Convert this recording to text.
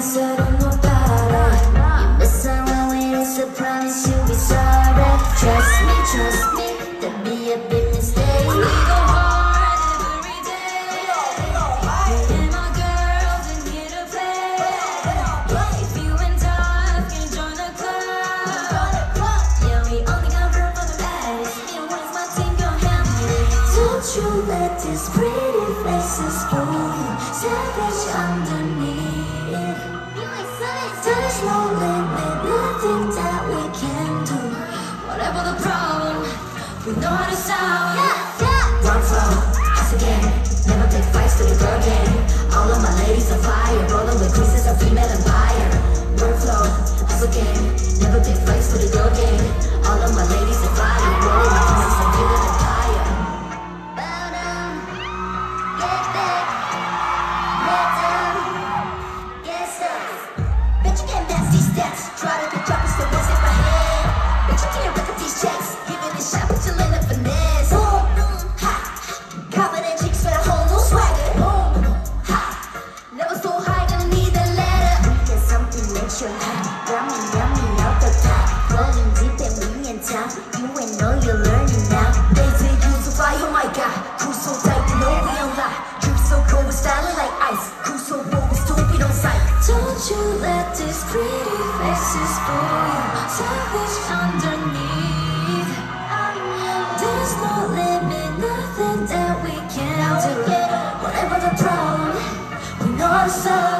Pensaron no parar You miss out when we don't surprise You'll be sorry Trust me, trust me There'd be a big mistake We go hard every day Me and my girls in here to play If you and I can join the club Yeah, we only come for the baddest and one my team gon' help me Don't you let these pretty faces fool Savage underneath. We know how to. Yeah, yeah. Run flow, hustle game. Happy. Yummy, out the we in town. You ain't you're learning now. Fly, oh my god. Cruise so tight, you know we don't lie. Drip so cold, we're styling like ice. Cruise so bold, we sight. Don't you let these pretty faces fool you. Savage underneath. There's no limit, nothing that we can do. Whatever the problem, we know to.